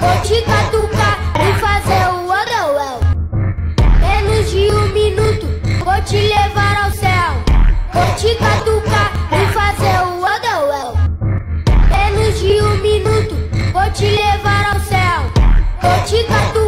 Vou te catucar e fazer o Odowell. Menos de um minuto, vou te levar ao céu. Vou te catucar e fazer o Odowell. Menos de um minuto, vou te levar ao céu. Vou te catucar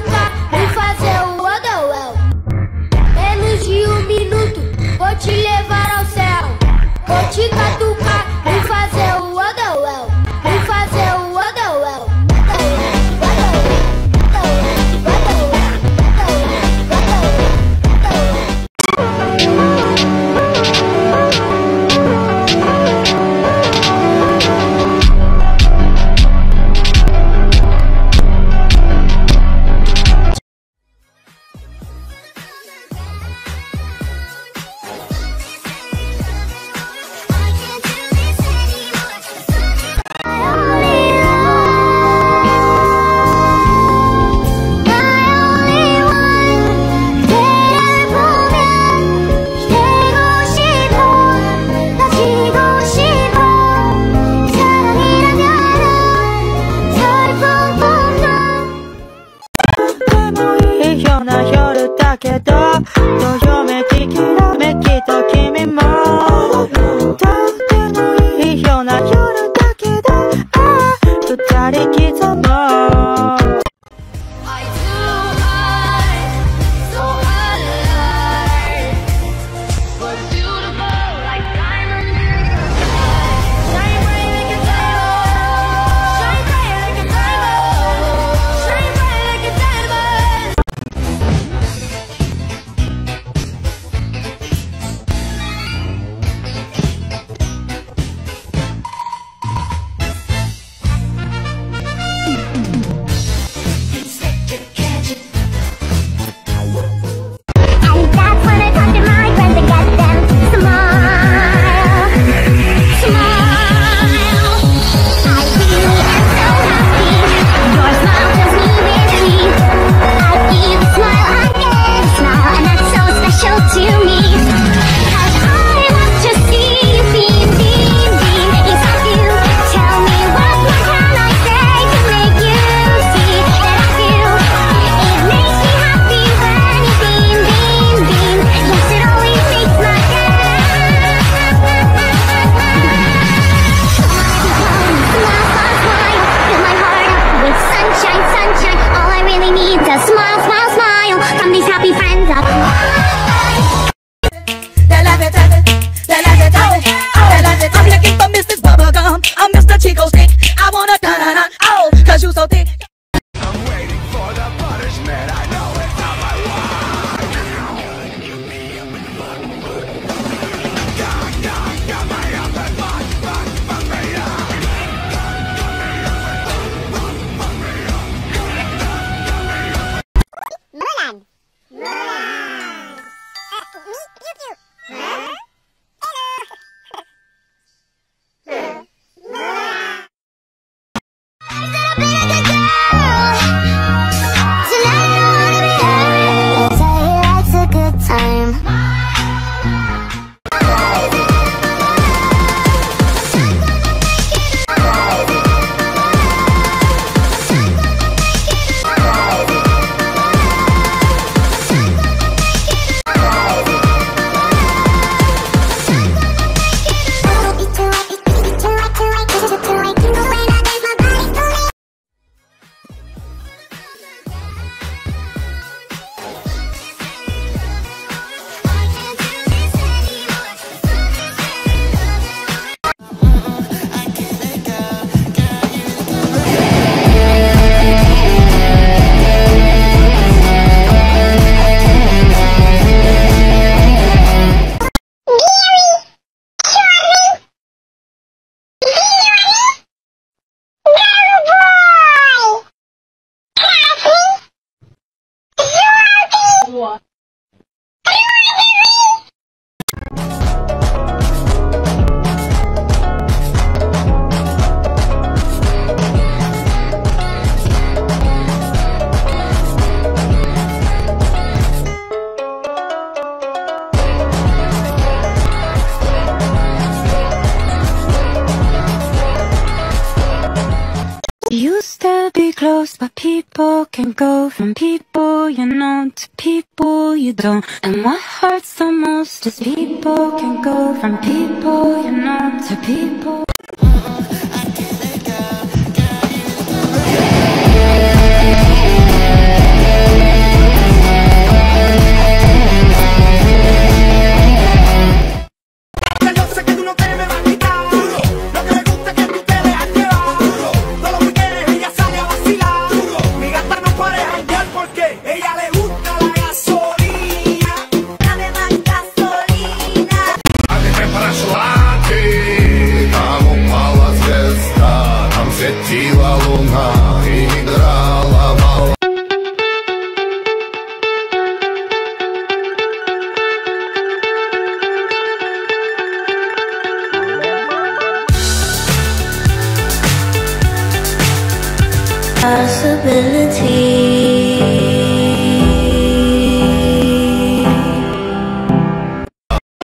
be close, but people can go from people you know to people you don't. And what hurts the most is people can go from people you know to people.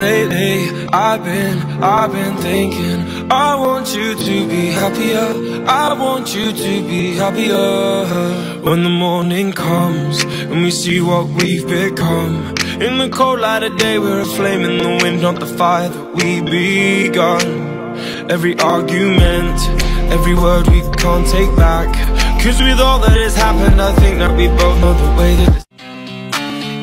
Lately, I've been, I've been thinking I want you to be happier. I want you to be happier. When the morning comes And we see what we've become. In the cold light of day We're a flame in the wind Not the fire that we begun. Every argument Every word we can't take back Cause with all that has happened I think that we both know the way that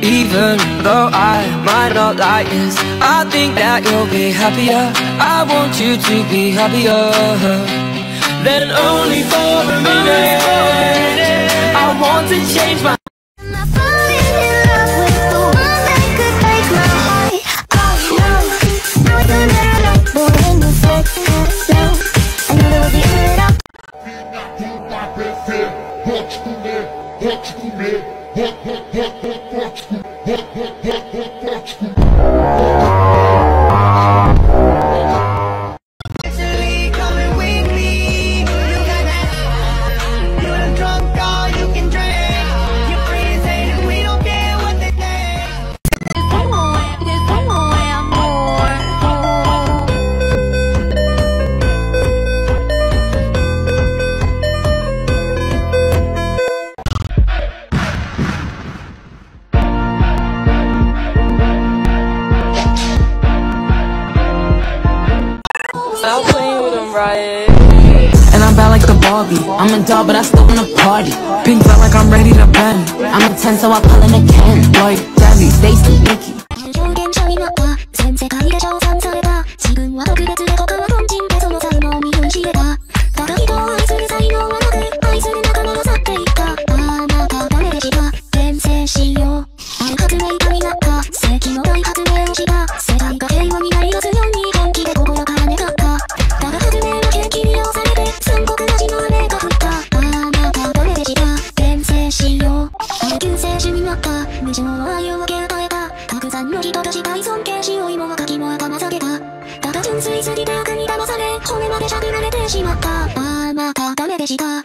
even though I might not like this I think that you'll be happier. I want you to be happier Then only for a minute. I want to change my Stop Barbie. I'm a doll, but I still wanna party. Pink felt like I'm ready to bend. I'm a 10, so I pull in a can. Like Debbie, Stacy, Nikki. した。